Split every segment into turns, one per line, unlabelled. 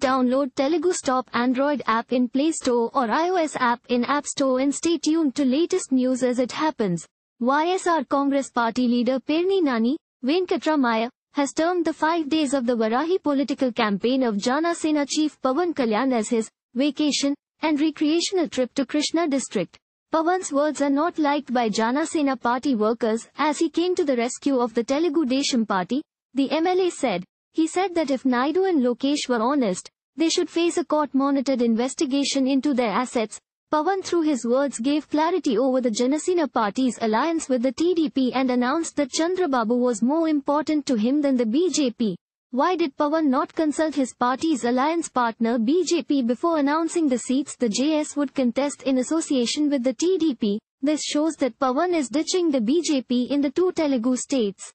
download Telugu Stop Android app in Play Store or iOS app in App Store and stay tuned to latest news as it happens. YSR Congress Party leader Perni Nani, Venkatramaiah, has termed the five days of the Varahi political campaign of Janasena chief Pawan Kalyan as his vacation and recreational trip to Krishna district. Pawan's words are not liked by Janasena party workers as he came to the rescue of the Telugu Desam party, the MLA said. He said that if Naidu and Lokesh were honest, they should face a court-monitored investigation into their assets. Pawan through his words gave clarity over the Janasena party's alliance with the TDP and announced that Chandrababu was more important to him than the BJP. Why did Pawan not consult his party's alliance partner BJP before announcing the seats the JS would contest in association with the TDP? This shows that Pawan is ditching the BJP in the two Telugu states.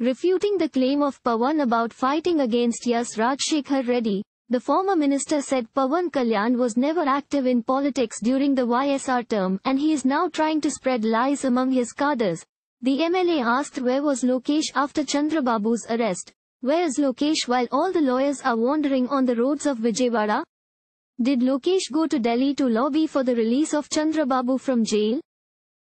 Refuting the claim of Pawan about fighting against YS Rajasekhar Reddy, the former minister said Pawan Kalyan was never active in politics during the YSR term and he is now trying to spread lies among his cadres. The MLA asked where was Lokesh after Chandrababu's arrest. Where is Lokesh while all the lawyers are wandering on the roads of Vijayawada? Did Lokesh go to Delhi to lobby for the release of Chandrababu from jail?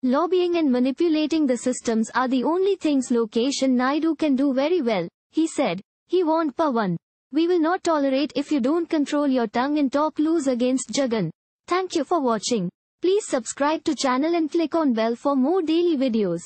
Lobbying and manipulating the systems are the only things Lokesh and Naidu can do very well, he said. He warned Pawan. We will not tolerate if you don't control your tongue and talk loose against Jagan. Thank you for watching. Please subscribe to channel and click on bell for more daily videos.